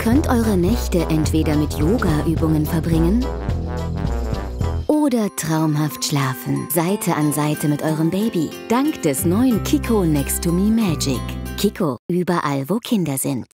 könnt eure Nächte entweder mit Yoga-Übungen verbringen oder traumhaft schlafen, Seite an Seite mit eurem Baby. Dank des neuen Kiko Next to Me Magic. Kiko, überall wo Kinder sind.